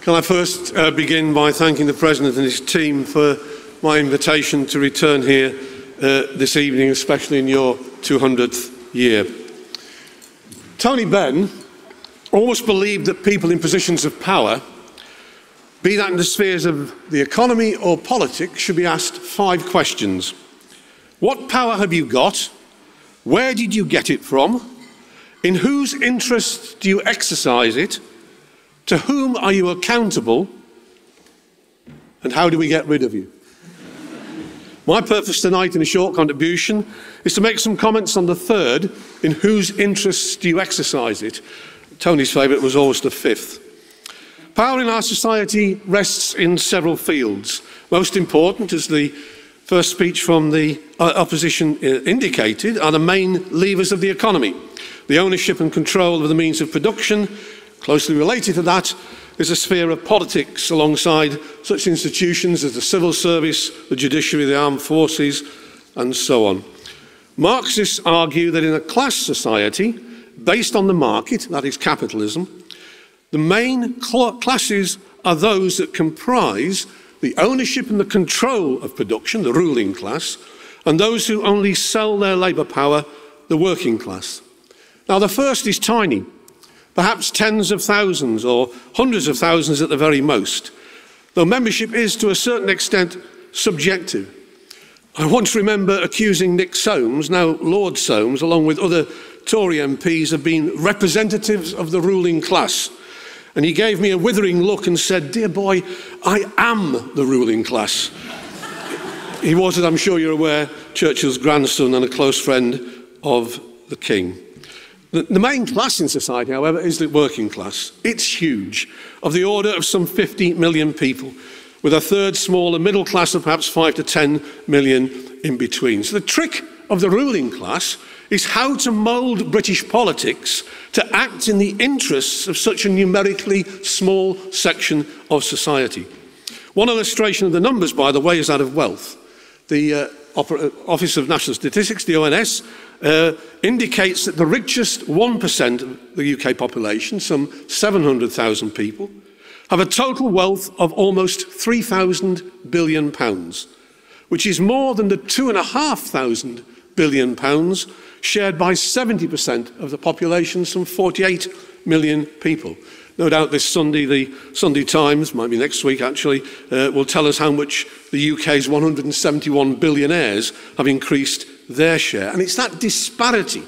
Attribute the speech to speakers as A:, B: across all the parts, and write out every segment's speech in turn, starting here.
A: Can I first uh, begin by thanking the President and his team for my invitation to return here uh, this evening, especially in your 200th year. Tony Benn almost believed that people in positions of power, be that in the spheres of the economy or politics, should be asked five questions. What power have you got? Where did you get it from? In whose interest do you exercise it? To whom are you accountable? And how do we get rid of you? My purpose tonight in a short contribution is to make some comments on the third, in whose interests do you exercise it? Tony's favourite was always the fifth. Power in our society rests in several fields. Most important, as the first speech from the uh, opposition uh, indicated, are the main levers of the economy the ownership and control of the means of production Closely related to that is a sphere of politics alongside such institutions as the civil service, the judiciary, the armed forces, and so on. Marxists argue that in a class society based on the market, that is capitalism, the main cl classes are those that comprise the ownership and the control of production, the ruling class, and those who only sell their labour power, the working class. Now, the first is tiny perhaps tens of thousands or hundreds of thousands at the very most, though membership is to a certain extent subjective. I once remember accusing Nick Soames, now Lord Soames, along with other Tory MPs, of being representatives of the ruling class. And he gave me a withering look and said, Dear boy, I am the ruling class. he was, as I'm sure you're aware, Churchill's grandson and a close friend of the King. The, the main class in society, however, is the working class. It's huge, of the order of some 50 million people, with a third smaller middle class of perhaps 5 to 10 million in between. So the trick of the ruling class is how to mould British politics to act in the interests of such a numerically small section of society. One illustration of the numbers, by the way, is that of wealth the uh, uh, Office of National Statistics, the ONS, uh, indicates that the richest 1% of the UK population, some 700,000 people, have a total wealth of almost 3,000 billion pounds, which is more than the 2,500 billion pounds shared by 70% of the population, some 48 million people. No doubt this Sunday, the Sunday Times, might be next week actually, uh, will tell us how much the UK's 171 billionaires have increased their share. And it's that disparity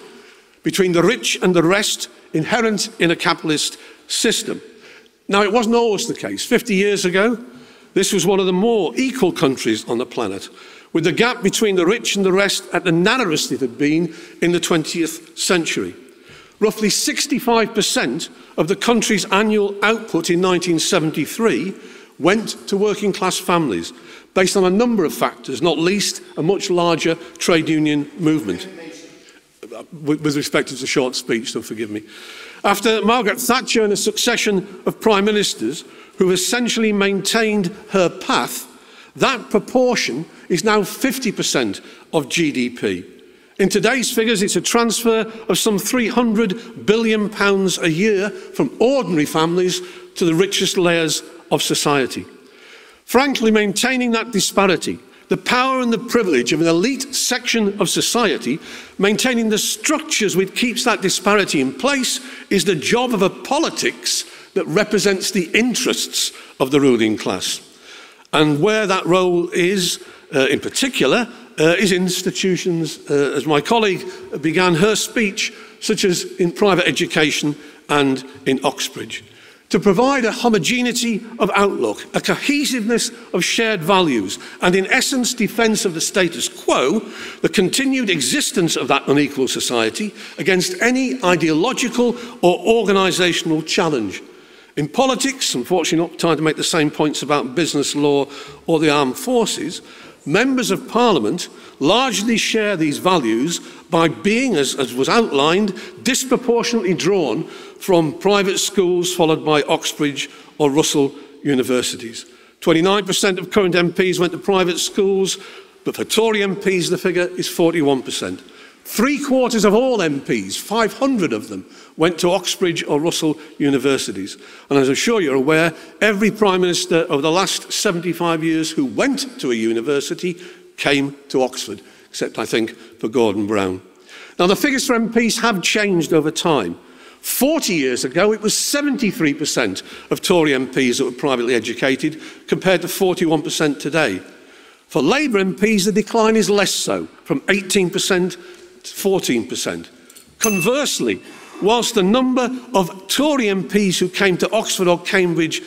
A: between the rich and the rest inherent in a capitalist system. Now, it wasn't always the case. 50 years ago, this was one of the more equal countries on the planet, with the gap between the rich and the rest at the narrowest it had been in the 20th century. Roughly 65% of the country's annual output in 1973 went to working class families based on a number of factors, not least a much larger trade union movement. With respect to the short speech, so forgive me. After Margaret Thatcher and a succession of prime ministers who essentially maintained her path, that proportion is now 50% of GDP. In today's figures, it's a transfer of some £300 billion a year from ordinary families to the richest layers of society. Frankly, maintaining that disparity, the power and the privilege of an elite section of society, maintaining the structures which keeps that disparity in place, is the job of a politics that represents the interests of the ruling class. And where that role is, uh, in particular, uh, is institutions, uh, as my colleague began her speech, such as in private education and in Oxbridge. To provide a homogeneity of outlook, a cohesiveness of shared values, and in essence, defence of the status quo, the continued existence of that unequal society against any ideological or organisational challenge. In politics, unfortunately not time to make the same points about business law or the armed forces, members of parliament largely share these values by being, as, as was outlined, disproportionately drawn from private schools followed by Oxbridge or Russell universities. 29% of current MPs went to private schools, but for Tory MPs the figure is 41%. Three quarters of all MPs, 500 of them, went to Oxbridge or Russell universities. And as I'm sure you're aware, every Prime Minister of the last 75 years who went to a university came to Oxford, except I think for Gordon Brown. Now, the figures for MPs have changed over time. 40 years ago, it was 73% of Tory MPs that were privately educated, compared to 41% today. For Labour MPs, the decline is less so, from 18% 14%. Conversely, whilst the number of Tory MPs who came to Oxford or Cambridge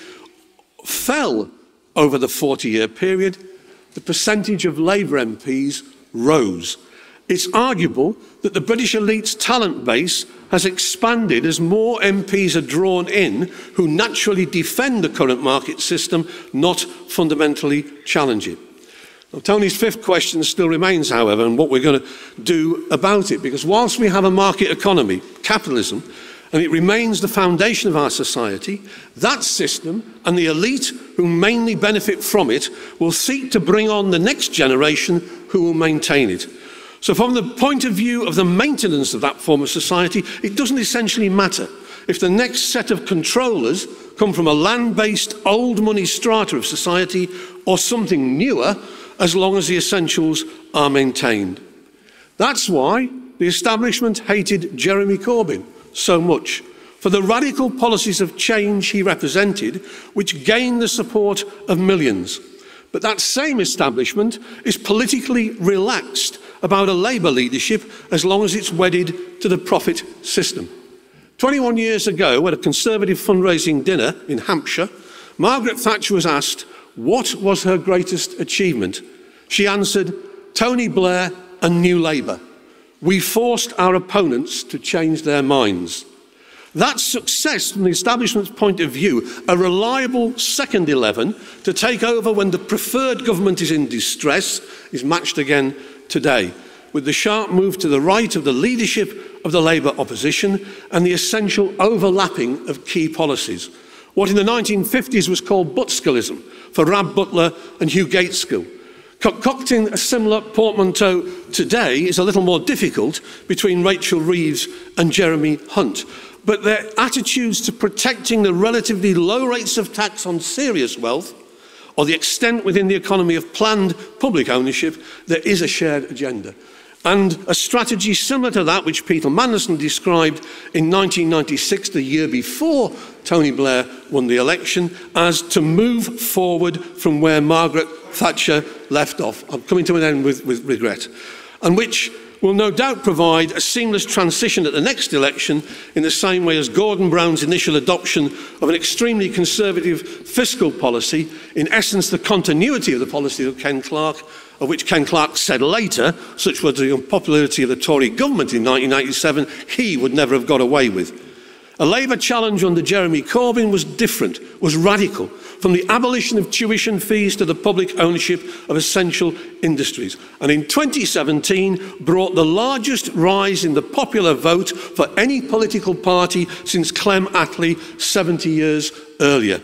A: fell over the 40 year period, the percentage of Labour MPs rose. It's arguable that the British elite's talent base has expanded as more MPs are drawn in who naturally defend the current market system, not fundamentally challenge it. Now, Tony's fifth question still remains, however, and what we're going to do about it. Because whilst we have a market economy, capitalism, and it remains the foundation of our society, that system and the elite who mainly benefit from it will seek to bring on the next generation who will maintain it. So from the point of view of the maintenance of that form of society, it doesn't essentially matter if the next set of controllers come from a land-based old money strata of society or something newer as long as the essentials are maintained. That's why the establishment hated Jeremy Corbyn so much for the radical policies of change he represented, which gained the support of millions. But that same establishment is politically relaxed about a Labour leadership as long as it's wedded to the profit system. 21 years ago, at a Conservative fundraising dinner in Hampshire, Margaret Thatcher was asked What was her greatest achievement? She answered, Tony Blair and New Labour. We forced our opponents to change their minds. That success from the establishment's point of view, a reliable second 11 to take over when the preferred government is in distress is matched again today, with the sharp move to the right of the leadership of the Labour opposition and the essential overlapping of key policies what in the 1950s was called Butskillism for Rab Butler and Hugh Gateskill. Concocting a similar portmanteau today is a little more difficult between Rachel Reeves and Jeremy Hunt. But their attitudes to protecting the relatively low rates of tax on serious wealth or the extent within the economy of planned public ownership, there is a shared agenda. And a strategy similar to that which Peter Mandelson described in 1996, the year before Tony Blair won the election, as to move forward from where Margaret Thatcher left off. I'm coming to an end with, with regret. And which will no doubt provide a seamless transition at the next election in the same way as Gordon Brown's initial adoption of an extremely conservative fiscal policy, in essence the continuity of the policy of Ken Clark, of which Ken Clark said later, such was the unpopularity of the Tory government in 1997, he would never have got away with. A Labour challenge under Jeremy Corbyn was different, was radical, from the abolition of tuition fees to the public ownership of essential industries, and in 2017 brought the largest rise in the popular vote for any political party since Clem Attlee 70 years earlier.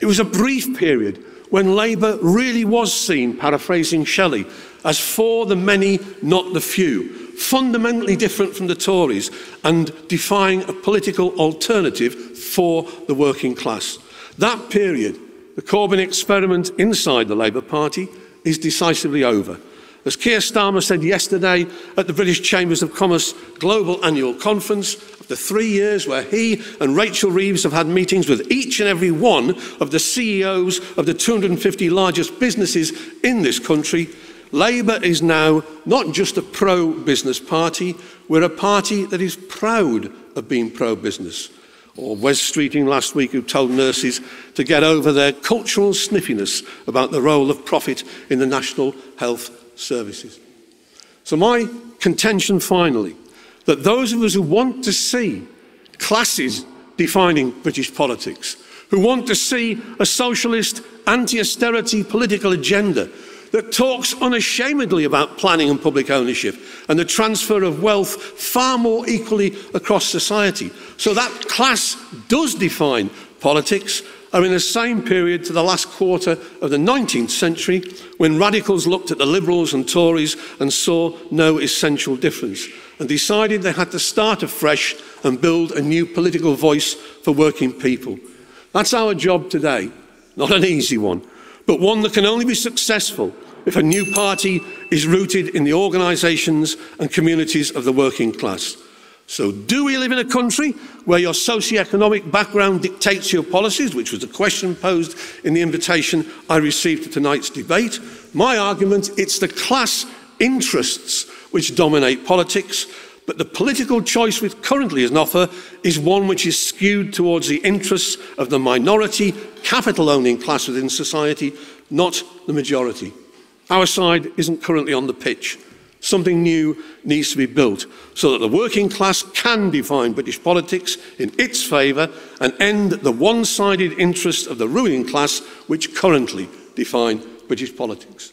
A: It was a brief period when Labour really was seen, paraphrasing Shelley, as for the many, not the few, fundamentally different from the Tories and defying a political alternative for the working class. That period the Corbyn experiment inside the Labour Party is decisively over. As Keir Starmer said yesterday at the British Chambers of Commerce Global Annual Conference, after three years where he and Rachel Reeves have had meetings with each and every one of the CEOs of the 250 largest businesses in this country, Labour is now not just a pro-business party, we're a party that is proud of being pro-business or Wes Streeting last week who told nurses to get over their cultural sniffiness about the role of profit in the National Health Services. So my contention finally, that those of us who want to see classes defining British politics, who want to see a socialist anti-austerity political agenda that talks unashamedly about planning and public ownership and the transfer of wealth far more equally across society. So that class does define politics are in the same period to the last quarter of the 19th century when radicals looked at the Liberals and Tories and saw no essential difference and decided they had to start afresh and build a new political voice for working people. That's our job today, not an easy one, but one that can only be successful if a new party is rooted in the organisations and communities of the working class. So do we live in a country where your socio-economic background dictates your policies, which was the question posed in the invitation I received to tonight's debate? My argument, it's the class interests which dominate politics, But the political choice with currently is an offer is one which is skewed towards the interests of the minority capital-owning class within society, not the majority. Our side isn't currently on the pitch. Something new needs to be built so that the working class can define British politics in its favour and end the one-sided interests of the ruling class which currently define British politics.